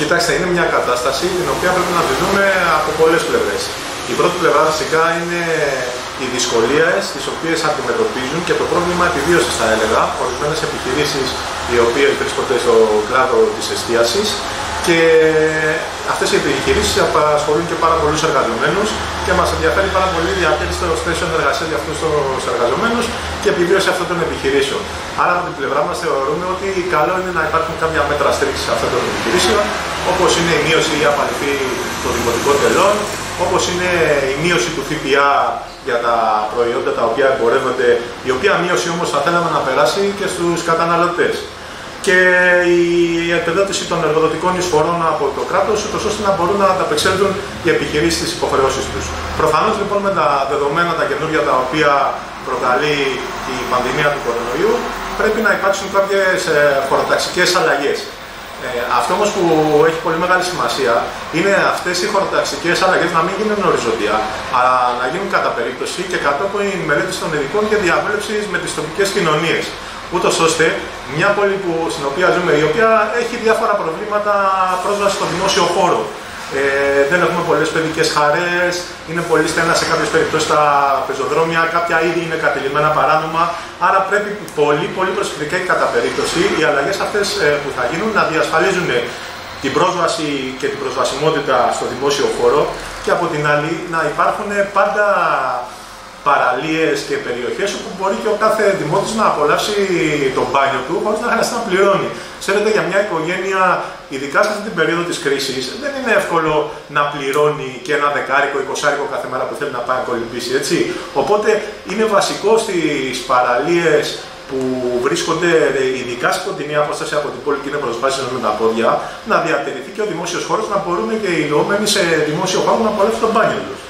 Κοιτάξτε, είναι μια κατάσταση την οποία πρέπει να τη δούμε από πολλές πλευρές. Η πρώτη πλευρά φυσικά είναι οι δυσκολίες τις οποίες αντιμετωπίζουν και το πρόβλημα επιβίωσης, θα έλεγα, ορισμένες επιχειρήσεις οι οποίες βρίσκονται στο κλάδο της εστίασης και αυτές οι επιχειρήσεις απασχολούν και πάρα πολλούς εργαζομένους και μας ενδιαφέρει πάρα πολύ η διατήρηση των θέσεων εργασίας για αυτούς τους εργαζομένους και επιβίωση αυτών των επιχειρήσεων. Άρα, από την πλευρά μας, θεωρούμε ότι καλό είναι να υπάρχουν κάποια μέτρα στήριξης αυτών των επιχειρήσεων, όπως είναι η μείωση ή απαλυφή των δημοτικών τελών, όπως είναι η μείωση του ΦΠΑ για τα προϊόντα τα οποία εμπορεύονται, η οποία μείωση όμως θα θέλαμε να περάσει και στους καταναλωτές και η επιδότηση των εργοδοτικών εισφορών από το κράτος, ώστε να μπορούν να ανταπεξέλθουν οι επιχειρήσεις στις υποχρεώσεις τους. Προφανώς λοιπόν με τα δεδομένα τα καινούργια τα οποία προκαλεί η πανδημία του κορονοϊού, πρέπει να υπάρξουν κάποιες χωροταξικές αλλαγές. Ε, αυτό όμως που έχει πολύ μεγάλη σημασία είναι αυτές οι χωροταξικές αλλαγές να μην γίνουν οριζόντια, αλλά να γίνουν κατά περίπτωση και κατόπιν μελέτη των ειδικών και διαβούλευσης με τις τοπικές κοινωνίες ούτως ώστε μια πόλη που, στην οποία ζούμε, η οποία έχει διάφορα προβλήματα πρόσβασης στο δημόσιο χώρο. Ε, δεν έχουμε πολλές παιδικές χαρές, είναι πολύ στενά σε κάποιες περιπτώσεις τα πεζοδρόμια, κάποια είδη είναι κατελημένα παράνομα. Άρα πρέπει πολύ, πολύ προσεκτικά και κατά περίπτωση οι αλλαγές αυτές ε, που θα γίνουν να διασφαλίζουν την πρόσβαση και την προσβασιμότητα στο δημόσιο χώρο και από την άλλη να υπάρχουν πάντα παραλίες και περιοχές όπου μπορεί και ο κάθε δημότης να απολαύσει το μπάνιο του χωρίς να χρειαστεί να πληρώνει. Ξέρετε, για μια οικογένεια, ειδικά σε αυτή την περίοδο της κρίσης, δεν είναι εύκολο να πληρώνει και ένα δεκάρικο, εικοσάρικο κάθε μέρα που θέλει να πάει να κολυμπήσει, έτσι. Οπότε είναι βασικό στις παραλίες που βρίσκονται ειδικά σε κοντινή απόσταση από την πόλη και είναι προσβάσιμο με τα πόδια, να διατηρηθεί και ο δημόσιος χώρος, να μπορούν και οι λεωμένοι σε δημόσιο χώρο να απολαύσουν τον μπάνιο τους.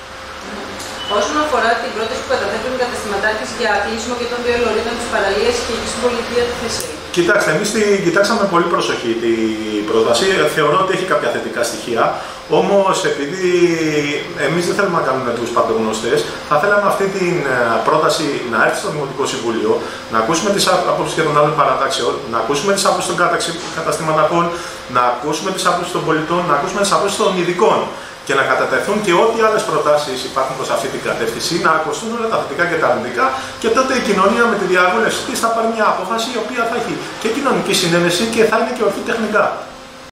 Όσον αφορά την πρόταση που καταθέτουν οι καταστηματάρχες για κλείσιμο και των δύο λωρίδων της παραλίας και η συμπολιτεία τη θέση. Κοιτάξτε, εμείς την κοιτάξαμε πολύ προσοχή την πρόταση. Θεωρώ ότι έχει κάποια θετικά στοιχεία. Όμως, επειδή εμείς δεν θέλουμε να κάνουμε τους παντογνωστές, θα θέλαμε αυτή την ε, πρόταση να έρθει στο Δημοτικό Συμβούλιο, να ακούσουμε τις απόψει και των άλλων παρατάξεων, να ακούσουμε τις απόψει των καταστηματικών, να ακούσουμε τις απόψει των πολιτών, να ακούσουμε τις απόψει των ειδικών και να κατατεθούν και ό,τι άλλες προτάσεις υπάρχουν προς αυτή την κατεύθυνση, να ακουστούν όλα τα θετικά και τα αρνητικά και τότε η κοινωνία με τη διαβούλευση της θα πάρει μια απόφαση η οποία θα έχει και κοινωνική συνένεση και θα είναι και ορθή τεχνικά.